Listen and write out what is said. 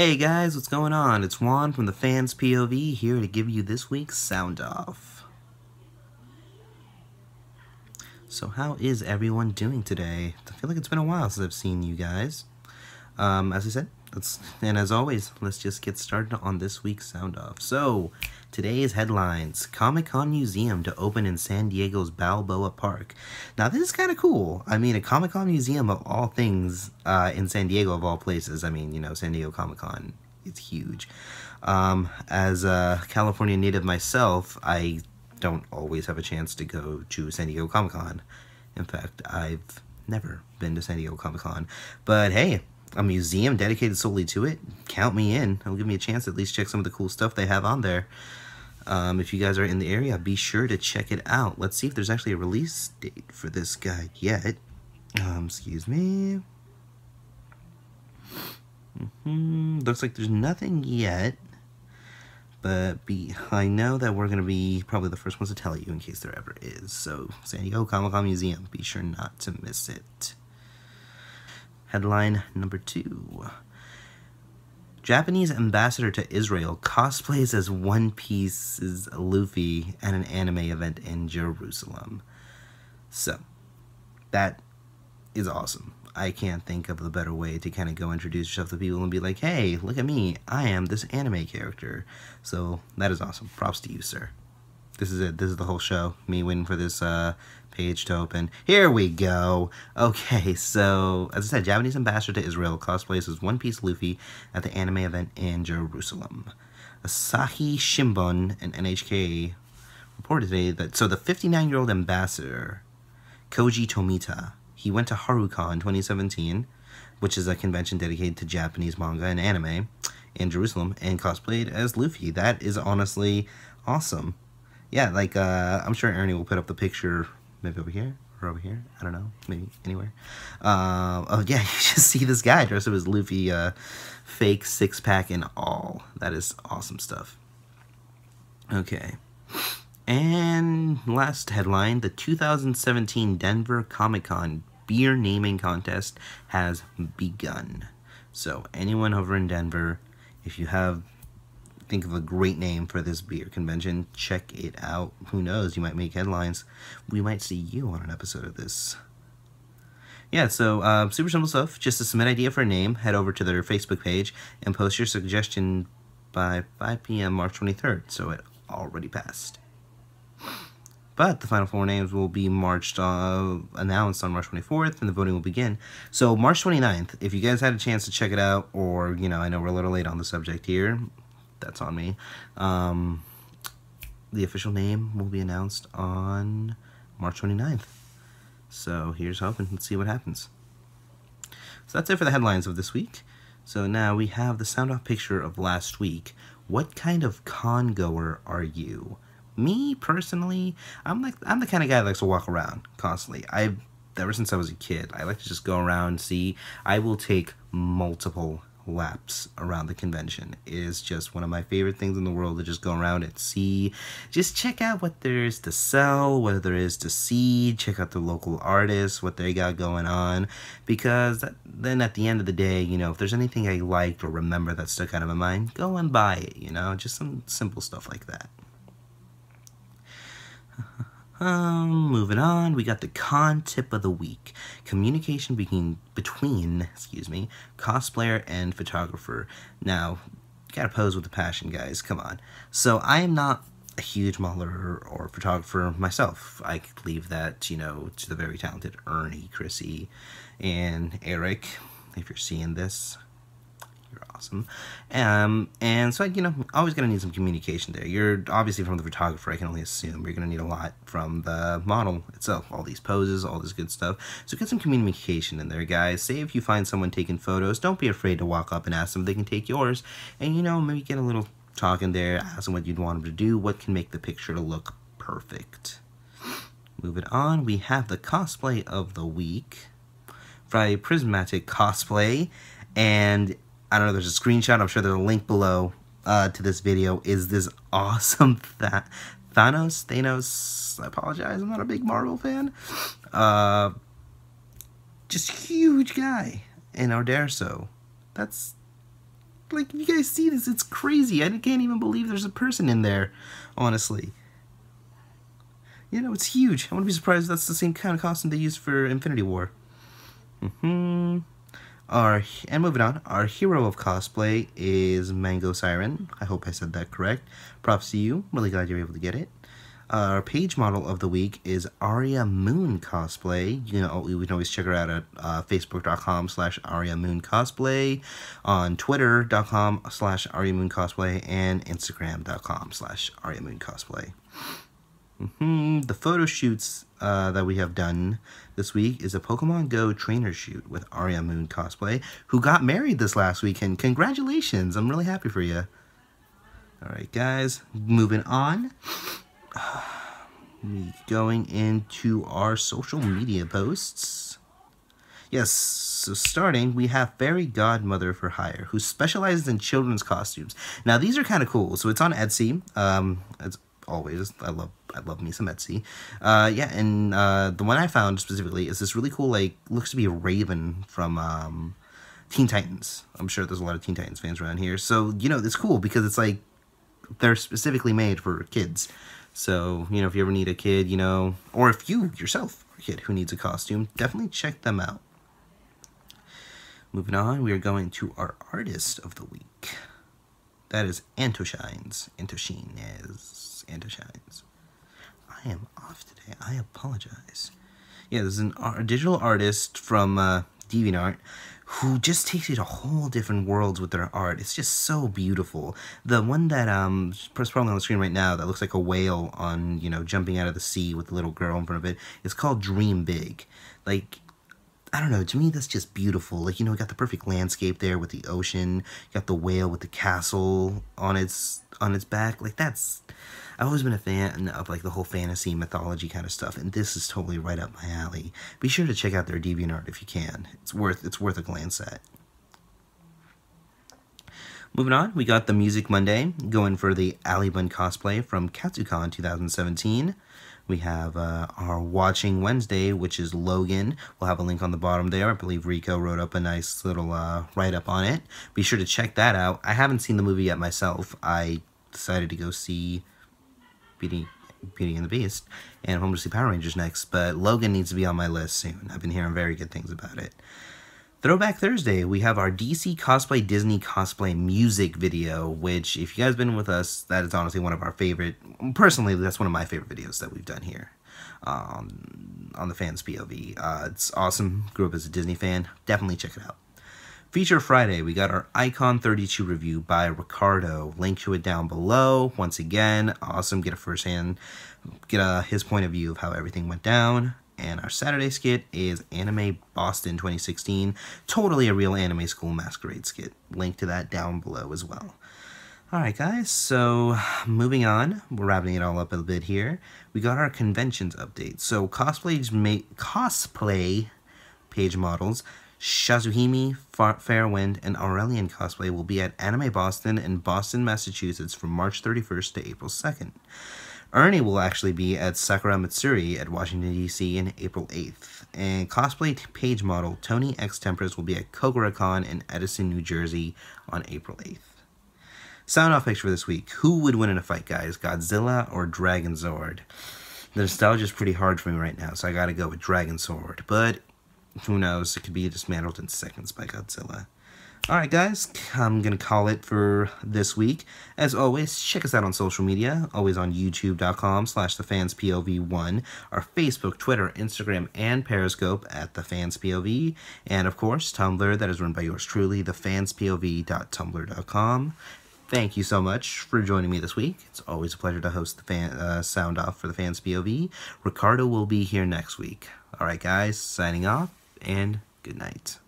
Hey guys, what's going on? It's Juan from the Fans POV here to give you this week's Sound Off. So how is everyone doing today? I feel like it's been a while since I've seen you guys. Um, as I said, let's, and as always, let's just get started on this week's Sound Off. So, today's headlines. Comic-Con Museum to open in San Diego's Balboa Park. Now, this is kind of cool. I mean, a Comic-Con Museum of all things uh, in San Diego of all places. I mean, you know, San Diego Comic-Con, it's huge. Um, as a California native myself, I don't always have a chance to go to San Diego Comic-Con. In fact, I've never been to San Diego Comic-Con. But hey, a museum dedicated solely to it, count me in. It'll give me a chance at least check some of the cool stuff they have on there. Um, if you guys are in the area, be sure to check it out. Let's see if there's actually a release date for this guy yet. Um, excuse me. Mm -hmm. Looks like there's nothing yet. But be, I know that we're going to be probably the first ones to tell you in case there ever is. So, San Diego Comic-Con Museum, be sure not to miss it. Headline number two. Japanese ambassador to Israel cosplays as One Piece's Luffy at an anime event in Jerusalem. So, that is awesome. I can't think of a better way to kind of go introduce yourself to people and be like, hey, look at me. I am this anime character. So, that is awesome. Props to you, sir. This is it. This is the whole show. Me waiting for this uh, page to open. Here we go. Okay, so as I said, Japanese ambassador to Israel cosplays as One Piece Luffy at the anime event in Jerusalem. Asahi Shimbun and NHK reported today that so the 59-year-old ambassador Koji Tomita he went to Harucon 2017, which is a convention dedicated to Japanese manga and anime in Jerusalem, and cosplayed as Luffy. That is honestly awesome yeah, like, uh, I'm sure Ernie will put up the picture maybe over here or over here. I don't know, maybe anywhere. Uh, oh, yeah, you just see this guy dressed up as Luffy, uh, fake six pack and all. That is awesome stuff. Okay. And last headline the 2017 Denver Comic Con beer naming contest has begun. So, anyone over in Denver, if you have think of a great name for this beer convention. Check it out. Who knows? You might make headlines. We might see you on an episode of this. Yeah, so uh, super simple stuff. Just to submit idea for a name, head over to their Facebook page and post your suggestion by 5 p.m. March 23rd. So it already passed. But the final four names will be marched, uh, announced on March 24th, and the voting will begin. So March 29th, if you guys had a chance to check it out, or, you know, I know we're a little late on the subject here, that's on me. Um, the official name will be announced on March 29th. So here's hoping. Let's see what happens. So that's it for the headlines of this week. So now we have the sound off picture of last week. What kind of con goer are you? Me personally, I'm like I'm the kind of guy that likes to walk around constantly. I've ever since I was a kid, I like to just go around see. I will take multiple laps around the convention is just one of my favorite things in the world to just go around and see. Just check out what there is to sell what there is to see check out the local artists what they got going on because then at the end of the day you know if there's anything i liked or remember that stuck out of my mind go and buy it you know just some simple stuff like that Um, moving on, we got the con tip of the week. Communication between, between, excuse me, cosplayer and photographer. Now, gotta pose with a passion, guys, come on. So, I am not a huge modeler or photographer myself. I leave that, you know, to the very talented Ernie, Chrissy, and Eric, if you're seeing this awesome. Um, and so, you know, always going to need some communication there. You're obviously from the photographer, I can only assume you're going to need a lot from the model itself, all these poses, all this good stuff. So get some communication in there, guys. Say if you find someone taking photos, don't be afraid to walk up and ask them if they can take yours. And, you know, maybe get a little talk in there, ask them what you'd want them to do, what can make the picture to look perfect. Moving on, we have the cosplay of the week. Friday Prismatic cosplay, and I don't know, there's a screenshot, I'm sure there's a link below uh, to this video, is this awesome Th Thanos, Thanos, I apologize, I'm not a big Marvel fan, uh, just huge guy in Uderzo. That's Like, you guys see this, it's crazy. I can't even believe there's a person in there, honestly. You know, it's huge. I wouldn't be surprised if that's the same kind of costume they used for Infinity War. Mm-hmm. Our, and moving on, our hero of cosplay is Mango Siren. I hope I said that correct. Props to you. Really glad you're able to get it. Our page model of the week is Aria Moon Cosplay. You know, you can always check her out at uh, facebook.com slash Aria Moon Cosplay, on twitter.com slash Aria Moon Cosplay, and instagram.com slash Aria Moon Cosplay. Mm -hmm. The photo shoots uh, that we have done this week is a Pokemon Go trainer shoot with Aria Moon Cosplay, who got married this last weekend. Congratulations! I'm really happy for you. Alright, guys, moving on. going into our social media posts. Yes, so starting, we have Fairy Godmother for Hire, who specializes in children's costumes. Now, these are kind of cool. So it's on Etsy. Um, it's always. I love I love me some Etsy. Uh, yeah, and uh, the one I found specifically is this really cool, like, looks to be a raven from um, Teen Titans. I'm sure there's a lot of Teen Titans fans around here. So, you know, it's cool because it's like they're specifically made for kids. So, you know, if you ever need a kid, you know, or if you yourself are a kid who needs a costume, definitely check them out. Moving on, we are going to our artist of the week. That is Antoshines. Antoshines. Antoshines. I am off today. I apologize. Yeah, there's an art, digital artist from uh, DeviantArt who just takes you to whole different worlds with their art. It's just so beautiful. The one that um probably on the screen right now that looks like a whale on you know jumping out of the sea with a little girl in front of it, it is called Dream Big. Like I don't know, to me that's just beautiful. Like, you know, got the perfect landscape there with the ocean, you got the whale with the castle on its on its back. Like that's I've always been a fan of like the whole fantasy mythology kind of stuff, and this is totally right up my alley. Be sure to check out their DeviantArt if you can. It's worth it's worth a glance at. Moving on, we got the Music Monday going for the Alibun cosplay from Katsucon 2017. We have uh, our Watching Wednesday, which is Logan. We'll have a link on the bottom there. I believe Rico wrote up a nice little uh, write-up on it. Be sure to check that out. I haven't seen the movie yet myself. I decided to go see Beauty, Beauty and the Beast, and I'm going to see Power Rangers next, but Logan needs to be on my list soon. I've been hearing very good things about it. Throwback Thursday, we have our DC Cosplay Disney Cosplay music video, which, if you guys been with us, that is honestly one of our favorite, personally, that's one of my favorite videos that we've done here um, on the fans POV. Uh, it's awesome. Grew up as a Disney fan. Definitely check it out. Feature Friday, we got our Icon 32 review by Ricardo. Link to it down below. Once again, awesome. Get a first hand, get a, his point of view of how everything went down. And our Saturday skit is Anime Boston 2016. Totally a real anime school masquerade skit. Link to that down below as well. Alright guys, so moving on, we're wrapping it all up a bit here. We got our conventions update. So cosplay, cosplay page models, Shazuhime, Fairwind, and Aurelian cosplay will be at Anime Boston in Boston, Massachusetts from March 31st to April 2nd. Ernie will actually be at Sakura Matsuri at Washington, D.C. in April 8th. And cosplay page model Tony X will be at KoguraCon in Edison, New Jersey on April 8th. Sound off picks for this week. Who would win in a fight, guys? Godzilla or Dragon Zord? The nostalgia is pretty hard for me right now, so I gotta go with Dragon Zord. But who knows? It could be dismantled in seconds by Godzilla. Alright guys, I'm going to call it for this week. As always, check us out on social media, always on youtube.com slash thefanspov1, our Facebook, Twitter, Instagram, and Periscope at thefanspov, and of course, Tumblr that is run by yours truly, thefanspov.tumblr.com. Thank you so much for joining me this week. It's always a pleasure to host the fan, uh, sound off for the Fans POV. Ricardo will be here next week. Alright guys, signing off, and good night.